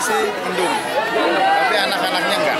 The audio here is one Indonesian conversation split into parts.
kondisi mendung, tapi anak-anaknya enggak.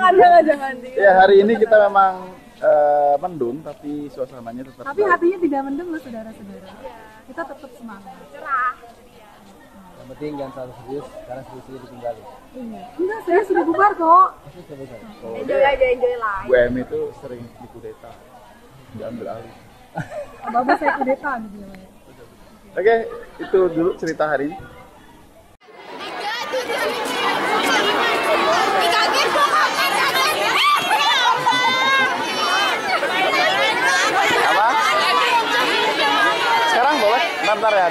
Jangan jangan. Ya hari ini kita memang eh, mendung tapi suasananya tetap Tapi hatinya tidak mendung loh saudara-saudara. Kita tetap semangat. Yang penting jangan terlalu serius karena serius itu ditinggalin. Iya. Enggak, saya sudah bubar kok. Pasti selesai. Oh, Enjoy aja, enjoy lah. Emi itu sering dikudeta diambil alih. Bapak saya kudeta gitu. Oke, itu dulu cerita hari ini. kantor ya.